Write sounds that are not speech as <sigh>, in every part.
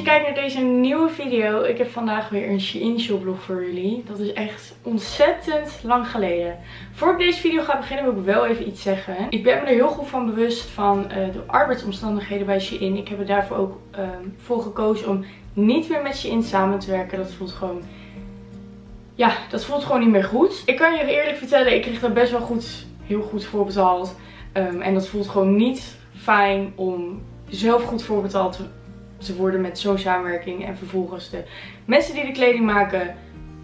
je kijkt naar deze nieuwe video. Ik heb vandaag weer een Shein shoplog voor jullie. Dat is echt ontzettend lang geleden. Voor ik deze video ga beginnen wil ik wel even iets zeggen. Ik ben me er heel goed van bewust van uh, de arbeidsomstandigheden bij Shein. Ik heb er daarvoor ook uh, voor gekozen om niet meer met Shein samen te werken. Dat voelt gewoon... Ja, dat voelt gewoon niet meer goed. Ik kan je eerlijk vertellen, ik kreeg daar best wel goed, heel goed voor betaald. Um, en dat voelt gewoon niet fijn om zelf goed voorbetaald ze worden met zo'n samenwerking. En vervolgens de mensen die de kleding maken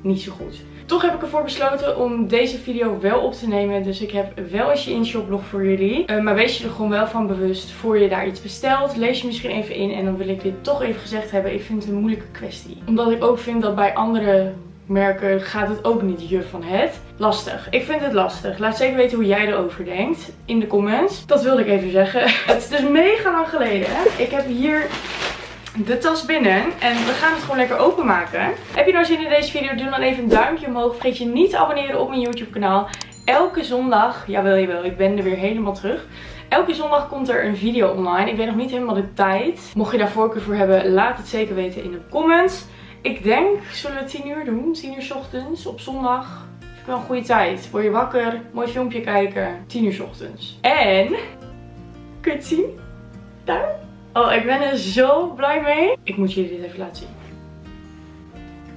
niet zo goed. Toch heb ik ervoor besloten om deze video wel op te nemen. Dus ik heb wel een in shoplog voor jullie. Uh, maar wees je er gewoon wel van bewust voor je daar iets bestelt. Lees je misschien even in. En dan wil ik dit toch even gezegd hebben. Ik vind het een moeilijke kwestie. Omdat ik ook vind dat bij andere merken gaat het ook niet je van het. Lastig. Ik vind het lastig. Laat zeker weten hoe jij erover denkt in de comments. Dat wilde ik even zeggen. <laughs> Het is dus mega lang geleden. Ik heb hier de tas binnen. En we gaan het gewoon lekker openmaken. Heb je nou zin in deze video? Doe dan even een duimpje omhoog. Vergeet je niet te abonneren op mijn YouTube kanaal. Elke zondag, jawel jawel, ik ben er weer helemaal terug. Elke zondag komt er een video online. Ik weet nog niet helemaal de tijd. Mocht je daar voorkeur voor hebben, laat het zeker weten in de comments. Ik denk, zullen we 10 uur doen? 10 uur s ochtends op zondag. Vind ik wel een goede tijd. Word je wakker, mooi filmpje kijken. 10 uur s ochtends. En, kun het zien? Daar? Oh, ik ben er zo blij mee. Ik moet jullie dit even laten zien.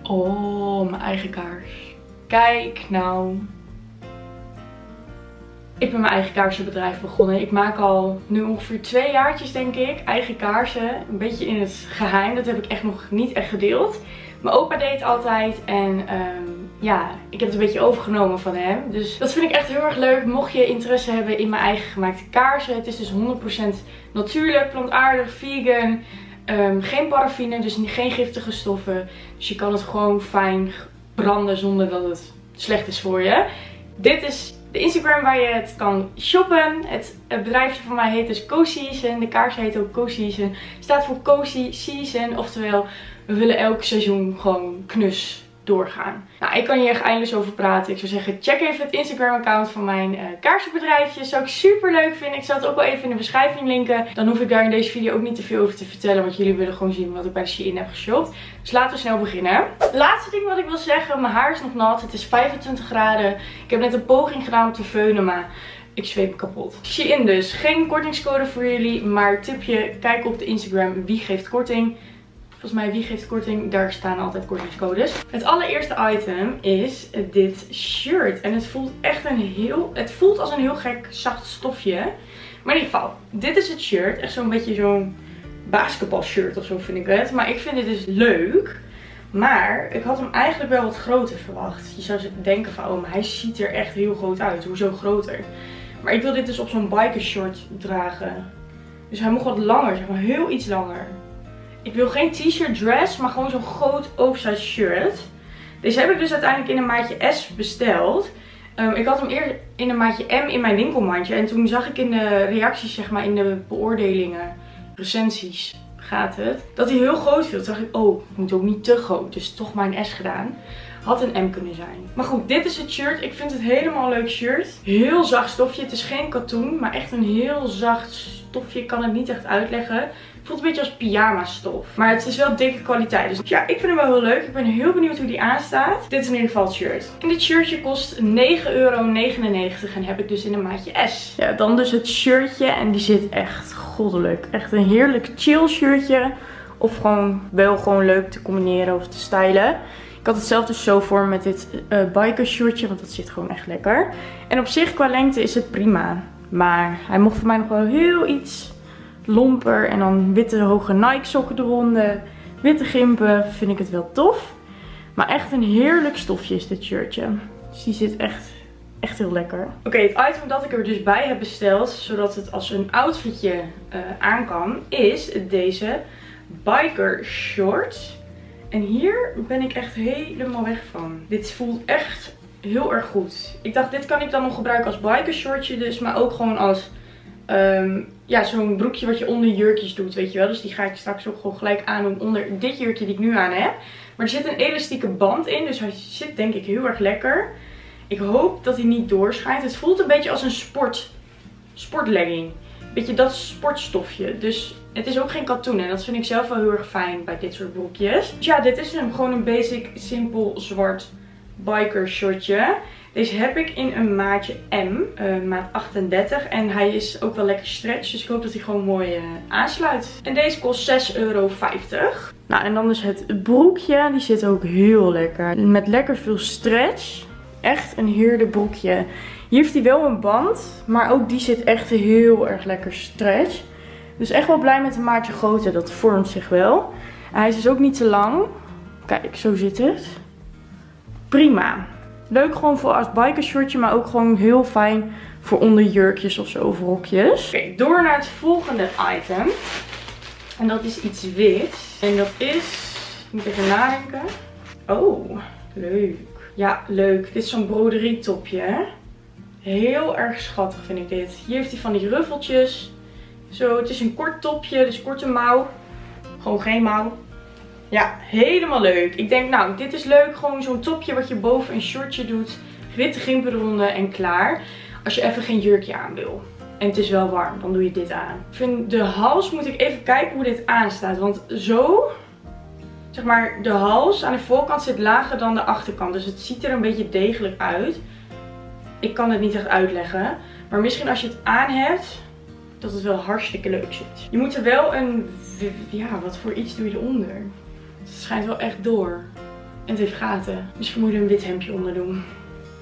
Oh, mijn eigen kaars. Kijk nou. Ik ben mijn eigen kaarsenbedrijf begonnen. Ik maak al nu ongeveer twee jaartjes denk ik eigen kaarsen. Een beetje in het geheim. Dat heb ik echt nog niet echt gedeeld. Mijn opa deed altijd en um, ja, ik heb het een beetje overgenomen van hem. Dus dat vind ik echt heel erg leuk. Mocht je interesse hebben in mijn eigen gemaakte kaarsen. Het is dus 100% natuurlijk, plantaardig, vegan. Um, geen paraffine, dus geen giftige stoffen. Dus je kan het gewoon fijn branden zonder dat het slecht is voor je. Dit is de Instagram waar je het kan shoppen. Het, het bedrijf van mij heet dus Co-Season. De kaars heet ook Co-Season. Staat voor Cozy Season. Oftewel, we willen elk seizoen gewoon knus doorgaan. Nou, ik kan hier echt eindeloos over praten. Ik zou zeggen, check even het Instagram account van mijn uh, kaarsenbedrijfje. Zou ik super leuk vinden. Ik zal het ook wel even in de beschrijving linken. Dan hoef ik daar in deze video ook niet te veel over te vertellen. Want jullie willen gewoon zien wat ik bij Shein heb geshopt. Dus laten we snel beginnen. Laatste ding wat ik wil zeggen. Mijn haar is nog nat. Het is 25 graden. Ik heb net een poging gedaan om te veunen, maar... Ik zweep kapot. Shein dus. Geen kortingscode voor jullie. Maar tipje, kijk op de Instagram wie geeft korting. Volgens mij, wie geeft korting? Daar staan altijd kortingscodes. Het allereerste item is dit shirt. En het voelt echt een heel... Het voelt als een heel gek zacht stofje. Maar in ieder geval, dit is het shirt. Echt zo'n beetje zo'n basketbalshirt of zo vind ik het. Maar ik vind dit dus leuk. Maar ik had hem eigenlijk wel wat groter verwacht. Je zou denken van, oh, maar hij ziet er echt heel groot uit. Hoezo groter? Maar ik wil dit dus op zo'n bikershort dragen. Dus hij mocht wat langer, zeg maar heel iets langer. Ik wil geen t-shirt dress, maar gewoon zo'n groot oversized shirt. Deze heb ik dus uiteindelijk in een maatje S besteld. Um, ik had hem eerst in een maatje M in mijn winkelmandje. En toen zag ik in de reacties, zeg maar, in de beoordelingen, recensies gaat het, dat hij heel groot viel. Toen dacht ik, oh, het moet ook niet te groot. Dus toch maar een S gedaan. Had een M kunnen zijn. Maar goed, dit is het shirt. Ik vind het helemaal leuk shirt. Heel zacht stofje. Het is geen katoen, maar echt een heel zacht stofje. Ik kan het niet echt uitleggen. Voelt een beetje als pyjama stof. Maar het is wel dikke kwaliteit. Dus ja, ik vind hem wel heel leuk. Ik ben heel benieuwd hoe die aanstaat. Dit is in ieder geval het shirt. En dit shirtje kost 9,99 euro. En heb ik dus in een maatje S. Ja, dan dus het shirtje. En die zit echt goddelijk. Echt een heerlijk chill shirtje. Of gewoon wel gewoon leuk te combineren of te stylen. Ik had het zelf dus zo voor met dit uh, biker shirtje. Want dat zit gewoon echt lekker. En op zich qua lengte is het prima. Maar hij mocht voor mij nog wel heel iets lomper. En dan witte hoge Nike sokken eronder. Witte gimpen vind ik het wel tof. Maar echt een heerlijk stofje is dit shirtje. Dus die zit echt, echt heel lekker. Oké, het item dat ik er dus bij heb besteld. Zodat het als een outfitje uh, aan kan. Is deze biker shorts. En hier ben ik echt helemaal weg van. Dit voelt echt heel erg goed. Ik dacht, dit kan ik dan nog gebruiken als biker shortje dus. Maar ook gewoon als um, ja, zo'n broekje wat je onder jurkjes doet, weet je wel. Dus die ga ik straks ook gewoon gelijk aandoen onder dit jurkje die ik nu aan heb. Maar er zit een elastieke band in, dus hij zit denk ik heel erg lekker. Ik hoop dat hij niet doorschijnt. Het voelt een beetje als een sport, sportlegging. Beetje dat sportstofje. Dus het is ook geen katoen. En dat vind ik zelf wel heel erg fijn bij dit soort broekjes. Dus ja, dit is hem. Gewoon een basic, simpel zwart biker shortje. Deze heb ik in een maatje M, uh, maat 38. En hij is ook wel lekker stretch, dus ik hoop dat hij gewoon mooi uh, aansluit. En deze kost 6,50 euro. Nou, en dan dus het broekje. Die zit ook heel lekker. Met lekker veel stretch. Echt een heerlijk broekje. Hier heeft hij wel een band, maar ook die zit echt heel erg lekker stretch. Dus echt wel blij met een maatje groter, dat vormt zich wel. hij is dus ook niet te lang. Kijk, zo zit het. Prima. Leuk gewoon voor als bikershortje, maar ook gewoon heel fijn voor onderjurkjes of zo, of rokjes. Oké, door naar het volgende item. En dat is iets wit. En dat is, ik moet even nadenken. Oh, leuk. Ja, leuk. Dit is zo'n broderie topje. Heel erg schattig vind ik dit. Hier heeft hij van die ruffeltjes. Zo, het is een kort topje, dus korte mouw. Gewoon geen mouw. Ja, helemaal leuk. Ik denk, nou, dit is leuk. Gewoon zo'n topje wat je boven een shortje doet. Witte gimpen en klaar. Als je even geen jurkje aan wil. En het is wel warm, dan doe je dit aan. Ik vind de hals, moet ik even kijken hoe dit aanstaat. Want zo, zeg maar, de hals aan de voorkant zit lager dan de achterkant. Dus het ziet er een beetje degelijk uit. Ik kan het niet echt uitleggen. Maar misschien als je het aan hebt, dat het wel hartstikke leuk zit. Je moet er wel een, ja, wat voor iets doe je eronder? Het schijnt wel echt door. En het heeft gaten. Misschien moet je er een wit hemdje onder doen.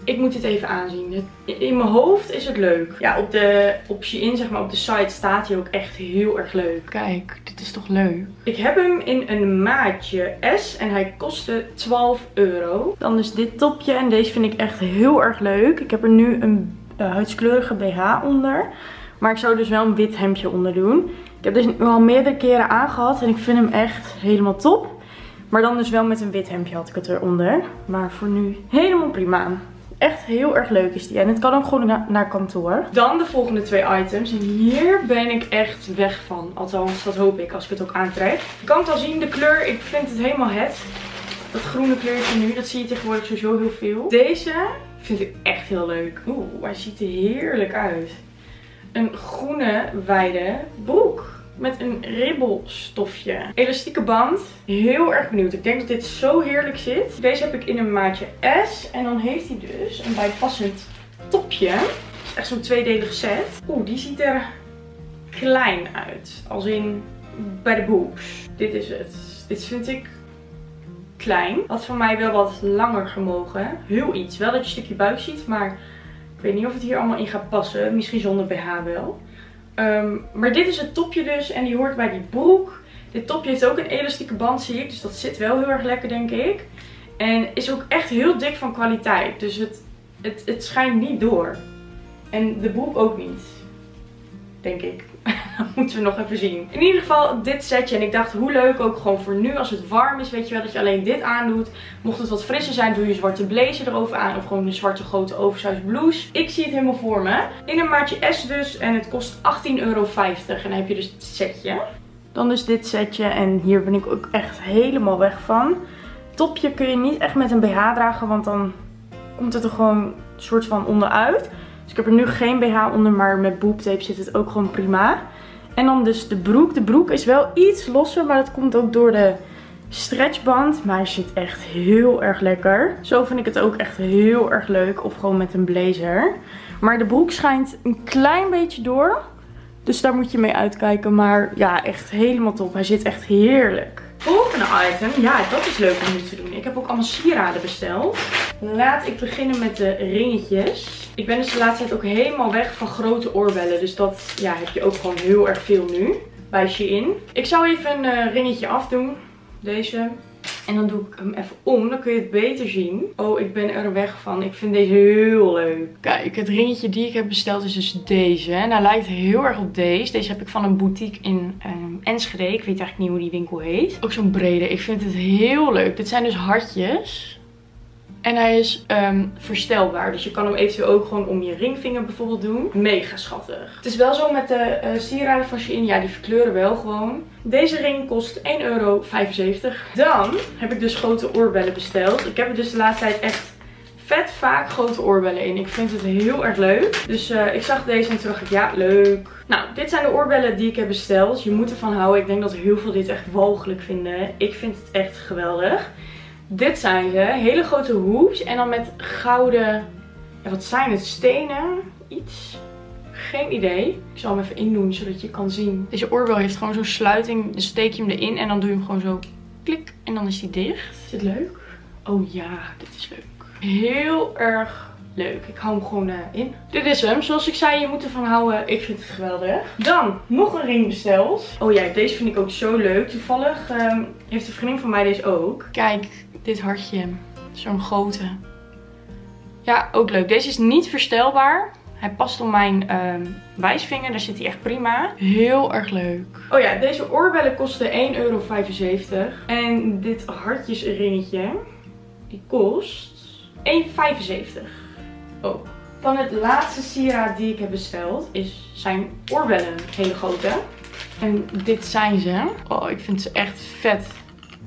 Ik moet dit even aanzien. In mijn hoofd is het leuk. Ja, op de op Shein, zeg maar, op de site staat hij ook echt heel erg leuk. Kijk, dit is toch leuk. Ik heb hem in een maatje S en hij kostte 12 euro. Dan is dit topje en deze vind ik echt heel erg leuk. Ik heb er nu een uh, huidskleurige BH onder. Maar ik zou dus wel een wit hemdje onder doen. Ik heb deze nu al meerdere keren aangehad en ik vind hem echt helemaal top. Maar dan dus wel met een wit hemdje had ik het eronder. Maar voor nu helemaal prima. Echt heel erg leuk is die. En het kan ook gewoon naar kantoor. Dan de volgende twee items. En hier ben ik echt weg van. Althans, dat hoop ik als ik het ook aantrek. Je kan het al zien, de kleur. Ik vind het helemaal het. Dat groene kleurtje nu. Dat zie je tegenwoordig sowieso heel veel. Deze vind ik echt heel leuk. Oeh, hij ziet er heerlijk uit. Een groene wijde broek met een ribbelstofje. Elastieke band. Heel erg benieuwd. Ik denk dat dit zo heerlijk zit. Deze heb ik in een maatje S. En dan heeft hij dus een bijpassend topje. Echt zo'n tweedelige set. Oeh, die ziet er klein uit. Als in bij de boobs. Dit is het. Dit vind ik klein. Had van mij wel wat langer gemogen. Heel iets. Wel dat je een stukje buik ziet, maar ik weet niet of het hier allemaal in gaat passen. Misschien zonder BH wel. Ehm, maar dit is het topje dus en die hoort bij die broek. Dit topje heeft ook een elastieke band zie ik. Dus dat zit wel heel erg lekker denk ik. En is ook echt heel dik van kwaliteit. Dus het, het, het schijnt niet door. En de broek ook niet. Denk ik. Dat <laughs> moeten we nog even zien. In ieder geval dit setje. En ik dacht hoe leuk ook gewoon voor nu als het warm is. Weet je wel dat je alleen dit aandoet. Mocht het wat frisser zijn doe je zwarte blazer erover aan. Of gewoon een zwarte grote oversized blouse. Ik zie het helemaal voor me. In een maatje S dus. En het kost 18,50 euro. En dan heb je dus het setje. Dan dus dit setje. En hier ben ik ook echt helemaal weg van. Topje kun je niet echt met een BH dragen. Want dan komt het er gewoon een soort van onderuit. Dus ik heb er nu geen BH onder, maar met boobtape zit het ook gewoon prima. En dan dus de broek. De broek is wel iets losser, maar dat komt ook door de stretchband. Maar hij zit echt heel erg lekker. Zo vind ik het ook echt heel erg leuk. Of gewoon met een blazer. Maar de broek schijnt een klein beetje door. Dus daar moet je mee uitkijken. Maar ja, echt helemaal top. Hij zit echt heerlijk. Volgende item. Ja, dat is leuk om nu te doen. Ik heb ook allemaal sieraden besteld. Laat ik beginnen met de ringetjes. Ik ben dus de laatste tijd ook helemaal weg van grote oorbellen. Dus dat ja, heb je ook gewoon heel erg veel nu bij Shein. Ik zal even een uh, ringetje afdoen. Deze. En dan doe ik hem even om. Dan kun je het beter zien. Oh, ik ben er weg van. Ik vind deze heel leuk. Kijk, het ringetje die ik heb besteld is dus deze. En hij lijkt heel erg op deze. Deze heb ik van een boutique in um, Enschede. Ik weet eigenlijk niet hoe die winkel heet. Ook zo'n brede. Ik vind het heel leuk. Dit zijn dus hartjes. En hij is um, verstelbaar. Dus je kan hem eventueel ook gewoon om je ringvinger bijvoorbeeld doen. Mega schattig. Het is wel zo met de uh, sieraden van. Ja, die verkleuren wel gewoon. Deze ring kost 1,75 euro. Dan heb ik dus grote oorbellen besteld. Ik heb er dus de laatste tijd echt vet vaak grote oorbellen in. Ik vind het heel erg leuk. Dus uh, ik zag deze en toen dacht ik, ja, leuk. Nou, dit zijn de oorbellen die ik heb besteld. Je moet ervan houden. Ik denk dat heel veel dit echt walgelijk vinden. Ik vind het echt geweldig. Dit zijn ze. Hele grote hoops. En dan met gouden... Ja, wat zijn het? Stenen? Iets? Geen idee. Ik zal hem even indoen zodat je kan zien. Deze oorbel heeft gewoon zo'n sluiting. Dan steek je hem erin en dan doe je hem gewoon zo klik. En dan is hij dicht. Is dit leuk? Oh ja, dit is leuk. Heel erg leuk. Ik hou hem gewoon uh, in. Dit is hem. Zoals ik zei, je moet ervan houden. Ik vind het geweldig. Dan nog een ring besteld. Oh ja, deze vind ik ook zo leuk. Toevallig um, heeft een vriendin van mij deze ook. Kijk, dit hartje. Zo'n grote. Ja, ook leuk. Deze is niet verstelbaar. Hij past op mijn um, wijsvinger. Daar zit hij echt prima. Heel erg leuk. Oh ja, deze oorbellen kosten 1,75 euro. En dit hartjesringetje, die kost 1,75. Oh. Dan het laatste sieraad die ik heb besteld is zijn oorbellen. Hele grote. En dit zijn ze. Oh, ik vind ze echt vet.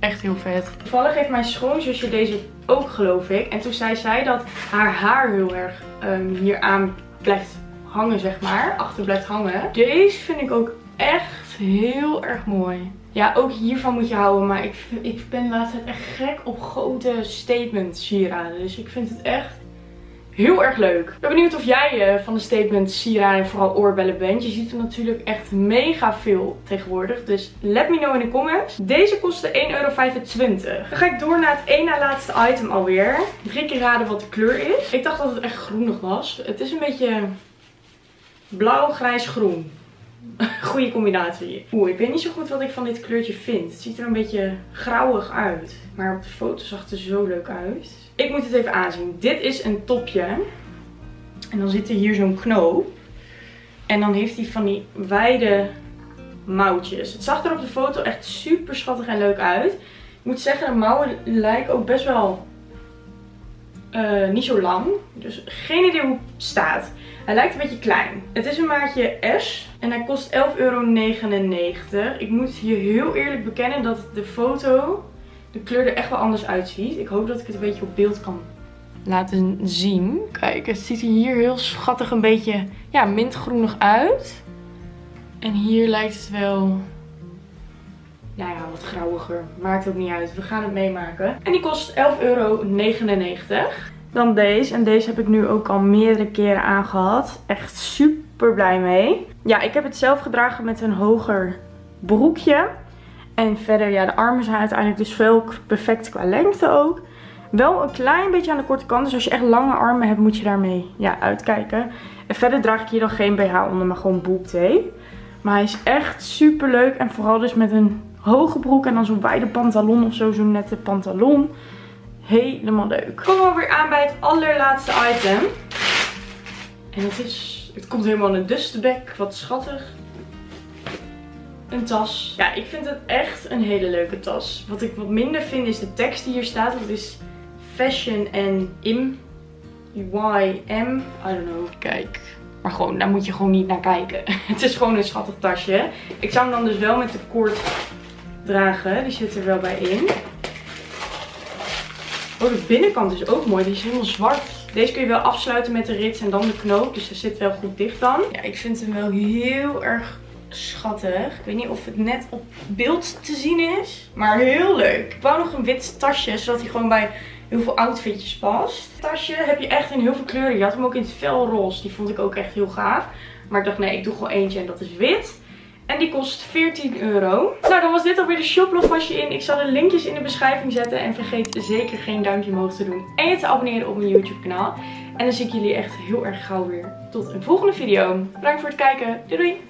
Echt heel vet. Toevallig heeft mijn schoonzusje deze ook, geloof ik. En toen zei zij dat haar haar heel erg um, hier aan blijft hangen, zeg maar. Achter blijft hangen. Deze vind ik ook echt heel erg mooi. Ja, ook hiervan moet je houden. Maar ik, ik ben tijd echt gek op grote statement sieraden. Dus ik vind het echt heel erg leuk. Ik ben benieuwd of jij uh, van de statement sieraden en vooral oorbellen bent. Je ziet er natuurlijk echt mega veel tegenwoordig. Dus let me know in de comments. Deze kostte 1,25 euro. Dan ga ik door naar het één na laatste item alweer. Drie keer raden wat de kleur is. Ik dacht dat het echt groenig was. Het is een beetje blauw, grijs, groen. <laughs> Goede combinatie. Oeh, ik weet niet zo goed wat ik van dit kleurtje vind. Het ziet er een beetje grauwig uit. Maar op de foto zag het er zo leuk uit. Ik moet het even aanzien. Dit is een topje. En dan zit er hier zo'n knoop. En dan heeft hij van die wijde mouwtjes. Het zag er op de foto echt super schattig en leuk uit. Ik moet zeggen, de mouwen lijken ook best wel uh, niet zo lang. Dus geen idee hoe het staat. Hij lijkt een beetje klein. Het is een maatje S. En hij kost 11,99 euro. Ik moet hier heel eerlijk bekennen dat de foto de kleur er echt wel anders uitziet. Ik hoop dat ik het een beetje op beeld kan laten zien. Kijk, het ziet er hier heel schattig een beetje ja, mintgroenig uit. En hier lijkt het wel, nou ja, wat grauwiger. Maakt ook niet uit. We gaan het meemaken. En die kost 11,99 euro. Dan deze. En deze heb ik nu ook al meerdere keren aangehad. Echt super blij mee. Ja, ik heb het zelf gedragen met een hoger broekje. En verder, ja, de armen zijn uiteindelijk dus veel perfect qua lengte ook. Wel een klein beetje aan de korte kant. Dus als je echt lange armen hebt, moet je daarmee ja, uitkijken. En verder draag ik hier dan geen BH onder, maar gewoon boektape. Maar hij is echt super leuk. En vooral dus met een hoge broek en dan zo'n wijde pantalon of zo. Zo'n nette pantalon. Helemaal leuk. Komen we weer aan bij het allerlaatste item. En het is, het komt helemaal in een dustbag. Wat schattig. Een tas. Ja, ik vind het echt een hele leuke tas. Wat ik wat minder vind is de tekst die hier staat. Dat is fashion en im. YM. I don't know. Kijk. Maar gewoon, daar moet je gewoon niet naar kijken. <laughs> Het is gewoon een schattig tasje. Ik zou hem dan dus wel met de koord dragen. Die zit er wel bij in. Oh, de binnenkant is ook mooi. Die is helemaal zwart. Deze kun je wel afsluiten met de rits en dan de knoop. Dus dat zit wel goed dicht dan. Ja, ik vind hem wel heel erg schattig. Ik weet niet of het net op beeld te zien is. Maar heel leuk. Ik wou nog een wit tasje, zodat hij gewoon bij heel veel outfitjes past. Het tasje heb je echt in heel veel kleuren. Je had hem ook in het felroze. Die vond ik ook echt heel gaaf. Maar ik dacht, nee, ik doe gewoon eentje en dat is wit. En die kost 14 euro. Nou, dan was dit alweer de shoplog was in. Ik zal de linkjes in de beschrijving zetten. En vergeet zeker geen duimpje omhoog te doen. En je te abonneren op mijn YouTube kanaal. En dan zie ik jullie echt heel erg gauw weer. Tot een volgende video. Bedankt voor het kijken. Doei doei!